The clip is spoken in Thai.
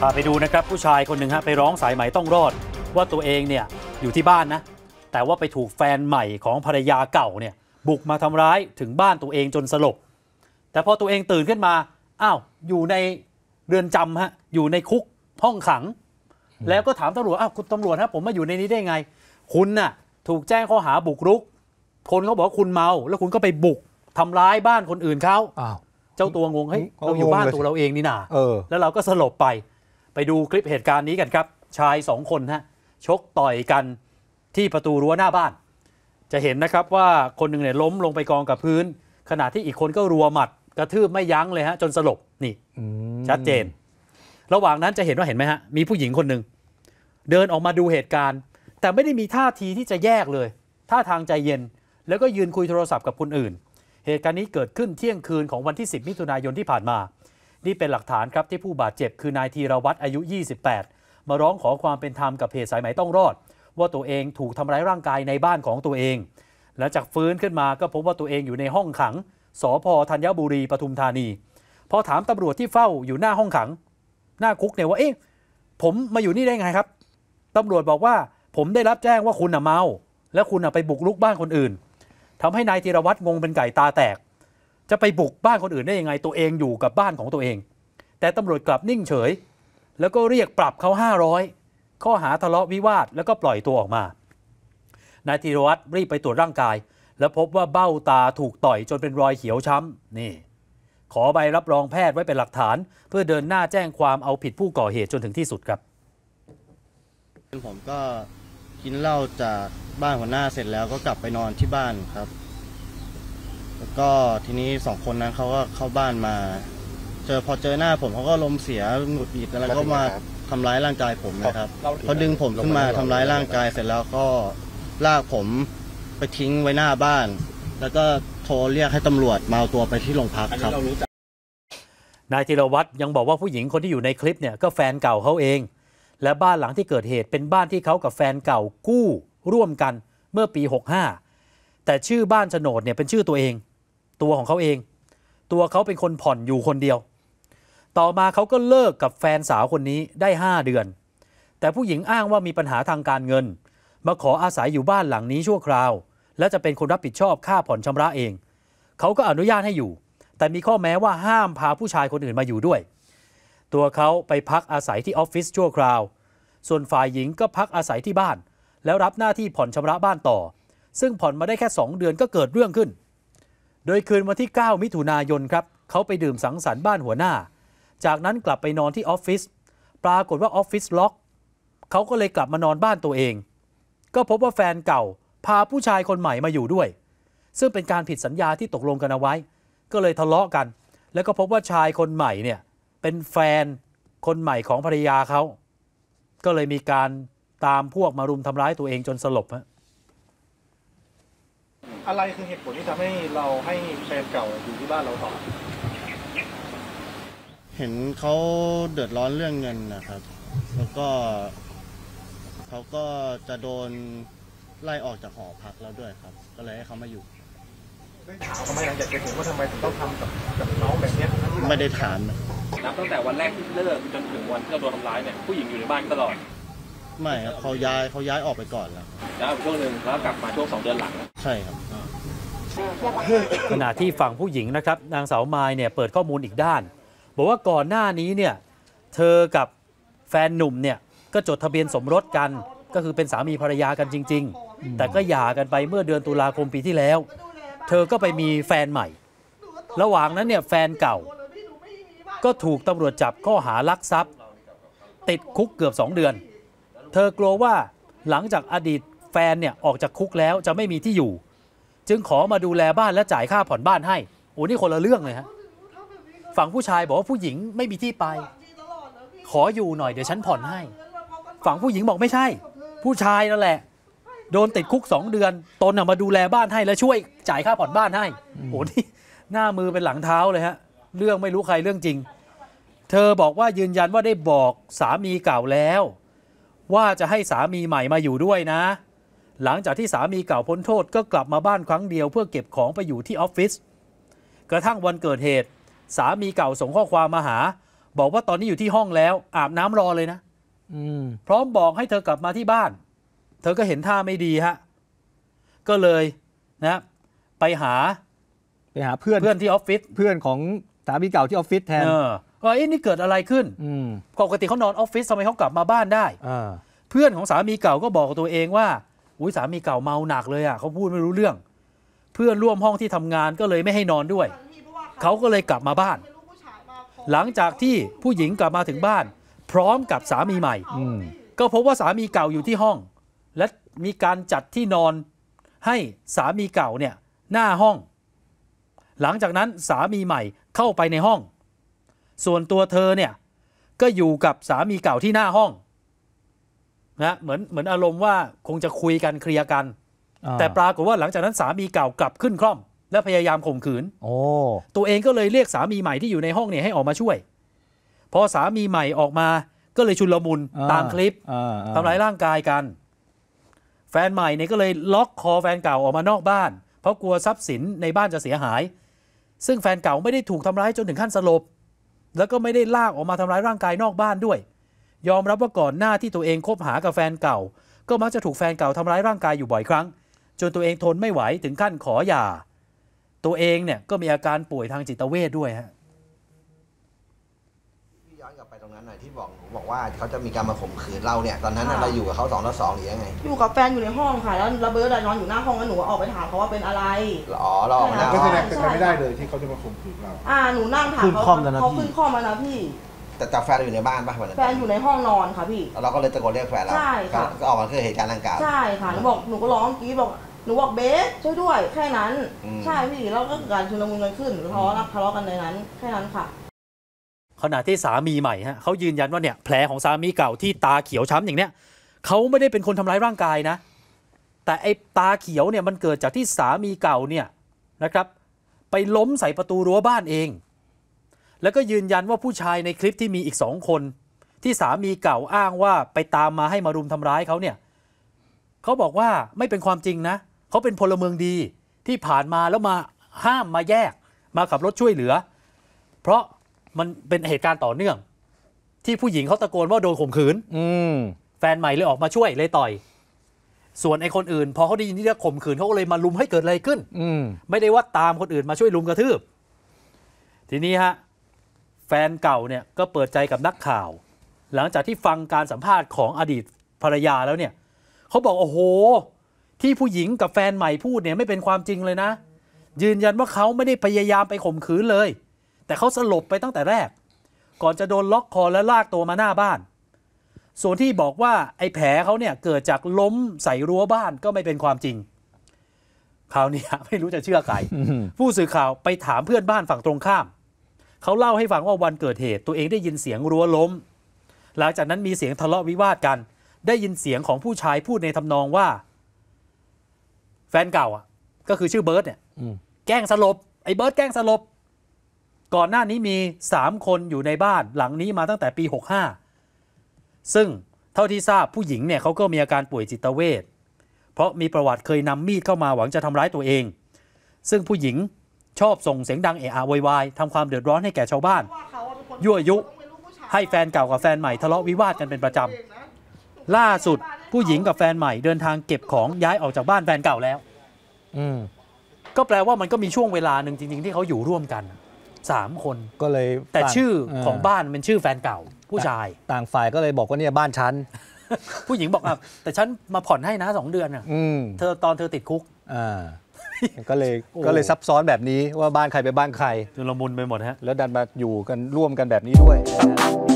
พาไปดูนะครับผู้ชายคนหนึ่งฮะไปร้องสายไหมต้องรอด ว่าตัวเองเนี่ยอยู่ที่บ้านนะ แต่ว่าไปถูกแฟนใหม่ของภรรยาเก่าเนี่ยบุกมาทำร้ายถึงบ้านตัวเองจนสลบ แต่พอตัวเองตื่นขึ้นมาอ้าวอยู่ในเรือนจำฮะอยู่ในคุกห้องขัง แล้วก็ถามตำรวจอ้าวคุณตำรวจฮะผมมาอยู่ในนี้ได้ไง คุณน่ะถูกแจ้งข้อหาบุกรุก คนเขาบอกว่าคุณเมา แล้วคุณก็ไปบุกทำร้ายบ้านคนอื่นเขาอ้าว เจ้าตัวงงเฮ้ยเขาเราอยู่บ้านงงเลยตัวเราเองนี่นาเออ แล้วเราก็สลบไป ไปดูคลิปเหตุการณ์นี้กันครับ ชายสองคนฮะชกต่อยกันที่ประตูรั้วหน้าบ้าน จะเห็นนะครับว่าคนหนึ่งเนี่ยล้มลงไปกองกับพื้น ขณะที่อีกคนก็รัวหมัด กระทืบไม่ยั้งเลยฮะจนสลบนี่อืมชัดเจน ระหว่างนั้นจะเห็นว่าเห็นไหมฮะมีผู้หญิงคนหนึ่งเดินออกมาดูเหตุการณ์ แต่ไม่ได้มีท่าทีที่จะแยกเลยท่าทางใจเย็น แล้วก็ยืนคุยโทรศัพท์กับคนอื่น เหตุการณ์นี้เกิดขึ้นเที่ยงคืนของวันที่ 10 มิถุนายนที่ผ่านมา นี่เป็นหลักฐานครับที่ผู้บาดเจ็บคือนายธีรวัตรอายุ 28 มาร้องขอความเป็นธรรมกับเพจสายไหมต้องรอด ว่าตัวเองถูกทำร้ายร่างกายในบ้านของตัวเอง หลังจากฟื้นขึ้นมาก็พบว่าตัวเองอยู่ในห้องขังสพธัญบุรีปทุมธานี พอถามตำรวจที่เฝ้าอยู่หน้าห้องขัง หน้าคุกเนี่ยว่าเอ๊ะผมมาอยู่นี่ได้ไงครับตำรวจบอกว่าผมได้รับแจ้งว่าคุณน่ะเมา และคุณน่ะไปบุกรุกบ้านคนอื่นทำให้นายธีรวัตรงงเป็นไก่ตาแตก จะไปบุกบ้านคนอื่นได้ยังไงตัวเองอยู่กับบ้านของตัวเอง แต่ตำรวจกลับนิ่งเฉย แล้วก็เรียกปรับเขา 500 ข้อหาทะเลาะวิวาทแล้วก็ปล่อยตัวออกมานายธีรวัตรรีบไปตรวจร่างกาย แล้วพบว่าเบ้าตาถูกต่อยจนเป็นรอยเขียวช้ำนี่ ขอใบรับรองแพทย์ไว้เป็นหลักฐาน เพื่อเดินหน้าแจ้งความเอาผิดผู้ก่อเหตุจนถึงที่สุดครับผมก็กินเหล้าจากบ้านหัวหน้าเสร็จแล้วก็กลับไปนอนที่บ้านครับ แล้วก็ทีนี้สองคนนั้นเขาก็เข้าบ้านมา เจอพอเจอหน้าผมเขาก็ลมณ์เสียหงุดหงิดแล้วก็มาทำร้ายร่างกายผมนะครับเขาดึงผมขึ้นมาทำร้ายร่างกายเสร็จแล้วก็ลากผมไปทิ้งไว้หน้าบ้าน แล้วก็โทรเรียกให้ตำรวจมาเอาตัวไปที่โรงพักครับ นายธีรวัตรยังบอกว่าผู้หญิงคนที่อยู่ในคลิปเนี่ยก็แฟนเก่าเขาเอง และบ้านหลังที่เกิดเหตุเป็นบ้านที่เขากับแฟนเก่ากู้ ร่วมกันเมื่อปี 65 แต่ชื่อบ้านโฉนดเนี่ยเป็นชื่อตัวเอง ตัวของเขาเอง ตัวเขาเป็นคนผ่อนอยู่คนเดียว ต่อมาเขาก็เลิกกับแฟนสาวคนนี้ได้ 5 เดือน แต่ผู้หญิงอ้างว่ามีปัญหาทางการเงิน มาขออาศัยอยู่บ้านหลังนี้ชั่วคราว และจะเป็นคนรับผิดชอบค่าผ่อนชำระเอง เขาก็อนุญาตให้อยู่ แต่มีข้อแม้ว่าห้ามพาผู้ชายคนอื่นมาอยู่ด้วย ตัวเขาไปพักอาศัยที่ออฟฟิศชั่วคราว ส่วนฝ่ายหญิงก็พักอาศัยที่บ้าน แล้วรับหน้าที่ผ่อนชำระบ้านต่อ ซึ่งผ่อนมาได้แค่ 2 เดือนก็เกิดเรื่องขึ้น โดยคืนวันที่ 9 มิถุนายนครับเขาไปดื่มสังสรรค์บ้านหัวหน้า จากนั้นกลับไปนอนที่ออฟฟิศปรากฏว่าออฟฟิศล็อกเขาก็เลยกลับมานอนบ้านตัวเอง ก็พบว่าแฟนเก่า พาผู้ชายคนใหม่มาอยู่ด้วย ซึ่งเป็นการผิดสัญญาที่ตกลงกันเอาไว้ ก็เลยทะเลาะกัน แล้วก็พบว่าชายคนใหม่เนี่ยเป็นแฟนคนใหม่ของภรรยาเขาก็เลยมีการตามพวกมารุมทำร้ายตัวเองจนสลบฮะ อะไรคือเหตุผลที่ทำให้เราให้แฟนเก่าอยู่ที่บ้านเราต่อ เห็นเขาเดือดร้อนเรื่องเงินนะครับ แล้วก็เขาก็จะโดนไล่ออกจากหอพักแล้วด้วยครับ ก็เลยให้เขามาอยู่ ได้ถามเขาไหมหลังจากเกิดเหตุว่าทำไมถึงต้องทำกับกับน้องแบบเนี้ยไม่ได้ถามนะ นับตั้งแต่วันแรกที่เลิกจนถึงวันที่เราโดนทำร้ายเนี่ยผู้หญิงอยู่ในบ้านตลอด ไม่ครับเขาย้ายเขาย้ายออกไปก่อนแล้วแล้วช่วงหนึ่งแล้วกลับมาช่วงสองเดือนหลังใช่ครับขณะที่ฝั่งผู้หญิงนะครับ นางสาวมายเนี่ยเปิดข้อมูลอีกด้าน บอกว่าก่อนหน้านี้เนี่ยเธอกับแฟนหนุ่มเนี่ยก็จดทะเบียนสมรสกัน ก็คือเป็นสามีภรรยากันจริง ๆ แต่ก็หย่ากันไปเมื่อเดือนตุลาคมปีที่แล้ว เธอก็ไปมีแฟนใหม่ ระหว่างนั้นเนี่ยแฟนเก่า ก็ถูกตำรวจจับข้อหารักทรัพย์ ติดคุกเกือบ 2 เดือน เธอกลัวว่าหลังจากอดีตแฟนเนี่ยออกจากคุกแล้วจะไม่มีที่อยู่ จึงขอมาดูแลบ้านและจ่ายค่าผ่อนบ้านให้โอ้นี่คนละเรื่องเลยฮะฝั่งผู้ชายบอกว่าผู้หญิงไม่มีที่ไป ขออยู่หน่อยเดี๋ยวฉันผ่อนให้ ฝั่งผู้หญิงบอกไม่ใช่ ผู้ชายนั่นแหละ โดนติดคุก2เดือนตนน่ะมาดูแลบ้านให้และช่วยจ่ายค่าผ่อนบ้านให้โอ้นี่หน้ามือเป็นหลังเท้าเลยฮะเรื่องไม่รู้ใครเรื่องจริง เธอบอกว่ายืนยันว่าได้บอกสามีเก่าแล้ว ว่าจะให้สามีใหม่มาอยู่ด้วยนะ หลังจากที่สามีเก่าพ้นโทษก็กลับมาบ้านครั้งเดียวเพื่อเก็บของไปอยู่ที่ออฟฟิศกระทั่งวันเกิดเหตุ สามีเก่าส่งข้อความมาหา บอกว่าตอนนี้อยู่ที่ห้องแล้วอาบน้ำรอเลยนะ อืมพร้อมบอกให้เธอกลับมาที่บ้าน เธอก็เห็นท่าไม่ดีฮะก็เลยนะ ไปหา ไปหาเพื่อนเพื่อนที่ออฟฟิศเพื่อนของสามีเก่าที่ออฟฟิศแทนเออ ว่าเอ๊ะนี่เกิดอะไรขึ้นอืมปกติเขานอนออฟฟิศทำไมเขากลับมาบ้านได้อ่าเพื่อนของสามีเก่าก็บอกกับตัวเองว่าอุ้ยสามีเก่าเมาหนักเลยอะเขาพูดไม่รู้เรื่อง เพื่อนร่วมห้องที่ทำงานก็เลยไม่ให้นอนด้วย เขาก็เลยกลับมาบ้าน หลังจากที่ผู้หญิงกลับมาถึงบ้าน พร้อมกับสามีใหม่อืมก็พบว่าสามีเก่าอยู่ที่ห้อง และมีการจัดที่นอนให้สามีเก่าเนี่ยหน้าห้อง หลังจากนั้นสามีใหม่เข้าไปในห้อง ส่วนตัวเธอเนี่ยก็อยู่กับสามีเก่าที่หน้าห้องนะเหมือนเหมือนอารมณ์ว่าคงจะคุยกันเคลียร์กันอ่าแต่ปรากฏว่าหลังจากนั้นสามีเก่ากลับขึ้นคล่อม และพยายามข่มขืนโอ้ตัวเองก็เลยเรียกสามีใหม่ที่อยู่ในห้องเนี่ยให้ออกมาช่วย พอสามีใหม่ออกมาก็เลยชุลมุนอ่ตามคลิปอ่าอ่ทำร้ายร่างกายกัน แฟนใหม่เนี่ยก็เลยล็อกคอแฟนเก่าออกมานอกบ้าน เพราะกลัวทรัพย์สินในบ้านจะเสียหาย ซึ่งแฟนเก่าไม่ได้ถูกทำร้ายจนถึงขั้นสลบ แล้วก็ไม่ได้ลากออกมาทำร้ายร่างกายนอกบ้านด้วย ยอมรับว่าก่อนหน้าที่ตัวเองคบหากับแฟนเก่า ก็มักจะถูกแฟนเก่าทำร้ายร่างกายอยู่บ่อยครั้ง จนตัวเองทนไม่ไหวถึงขั้นขอหย่า ตัวเองเนี่ยก็มีอาการป่วยทางจิตเวทด้วยฮะ อนกลับไปตรงนั้นหน่อยที่บอกหนูบอกว่าเขาจะมีการมาข่มขืนเราเนี่ยตอนนั้นน่ะค่ะ เราอยู่กับเขาสองต่อสองหรือยังไงอยู่กับแฟนอยู่ในห้องค่ะ แล้วระเบิดอะนอนอยู่หน้าห้องแล้วหนูออกไปถามเขาว่าเป็นอะไร อ๋อเราออกมาหน้าก็ห้แสองดงเป็นไปไม่ได้เลยที่เขาจะมาข่มขืนเรา อ่าหนูนั่งถามขึ้นเขาคล่อมแล้วนะเขาพี่ ขึ้นข้อมแล้วนะพี่ แต่แต่แฟนเราอยู่ในบ้านป่ะวันนั้นแฟนอยู่ในห้องนอนค่ะพี่แล้วเราก็เลยตะโกนเรียกแฟนเราใช่ค่ะ ก็ก็ออกมาคือเหตุการณ์ดังกล่าว ใช่ค่ะหนูบอกหนูก็ร้องกรีดบอกหนูบอกเบสช่วยด้วยแค่นั้น อืม ใช่พี่แล้วก็เกิดการชุลมุนกันขึ้นทะเลาะทะเลาะกันในนั้น แค่นั้นค่ะ ขณะที่สามีใหม่ฮะเขายืนยันว่าเนี่ยแผลของสามีเก่าที่ตาเขียวช้ำอย่างเนี้ยเขาไม่ได้เป็นคนทำร้ายร่างกายนะ แต่ไอ้ตาเขียวเนี่ยมันเกิดจากที่สามีเก่าเนี่ยนะครับ ไปล้มใส่ประตูรั้วบ้านเอง แล้วก็ยืนยันว่าผู้ชายในคลิปที่มีอีกสองคน ที่สามีเก่าอ้างว่าไปตามมาให้มารุมทำร้ายเขาเนี่ยเขาบอกว่าไม่เป็นความจริงนะเขาเป็นพลเมืองดีที่ผ่านมาแล้วมาห้ามมาแยกมาขับรถช่วยเหลือ เพราะ มันเป็นเหตุการณ์ต่อเนื่อง ที่ผู้หญิงเขาตะโกนว่าโดนข่มขืน อืมแฟนใหม่เลยออกมาช่วยเลยต่อย ส่วนไอ้คนอื่น พอเขาได้ยินที่จะข่มขืนเขาก็เลยมาลุมให้เกิดอะไรขึ้น อืมไม่ได้ว่าตามคนอื่นมาช่วยลุมกระทืบ ทีนี้ฮะแฟนเก่าเนี่ยก็เปิดใจกับนักข่าว หลังจากที่ฟังการสัมภาษณ์ของอดีตภรรยาแล้วเนี่ยเขาบอกโอ้โห ที่ผู้หญิงกับแฟนใหม่พูดเนี่ยไม่เป็นความจริงเลยนะ ยืนยันว่าเขาไม่ได้พยายามไปข่มขืนเลย แต่เขาสลบไปตั้งแต่แรก ก่อนจะโดนล็อกคอและลากตัวมาหน้าบ้าน ส่วนที่บอกว่าไอ้แผลเขาเนี่ยเกิดจากล้มใส่รั้วบ้านก็ไม่เป็นความจริงคราวนี้ไม่รู้จะเชื่อใครอืมผู้สื่อข่าวไปถามเพื่อนบ้านฝั่งตรงข้าม เขาเล่าให้ฟังว่าวันเกิดเหตุตัวเองได้ยินเสียงรั้วล้ม หลังจากนั้นมีเสียงทะเลาะวิวาทกัน ได้ยินเสียงของผู้ชายพูดในทำนองว่า แฟนเก่าอะ ก็คือชื่อเบิร์ตเนี่ยอืมแกล้งสลบไอ้เบิร์ตแกล้งสลบ ก่อนหน้านี้มีสามคนอยู่ในบ้านหลังนี้มาตั้งแต่ปี 65 ซึ่งเท่าที่ทราบผู้หญิงเนี่ยเขาก็มีอาการป่วยจิตเวทเพราะมีประวัติเคยนำมีดเข้ามาหวังจะทำร้ายตัวเอง ซึ่งผู้หญิงชอบส่งเสียงดังเอะอะโวยวายทำความเดือดร้อนให้แก่ชาวบ้าน ยั่วยุ ให้แฟนเก่ากับแฟนใหม่ทะเลาะวิวาทกันเป็นประจำล่าสุดผู้หญิงกับแฟนใหม่เดินทางเก็บของย้ายออกจากบ้านแฟนเก่าแล้ว อืมก็แปลว่ามันก็มีช่วงเวลาหนึ่งจริง ๆ ที่เขาอยู่ร่วมกัน สามคนก็เลยแต่ต่างชื่อเของบ้านเป็นชื่อแฟนเก่าผู้ชาย ต่างฝ่ายก็เลยบอกว่าเนี่ยบ้านฉันผู้หญิงบอกอะแต่ฉันมาผ่อนให้นะสองเดือนอะอืมเธอตอนเธอติดคุกอ่าก็เลยโอ้ก็เลยซับซ้อนแบบนี้ว่าบ้านใครไปบ้านใครจนละมุนไปหมดฮะแล้วดันมาอยู่กันร่วมกันแบบนี้ด้วยนะฮะ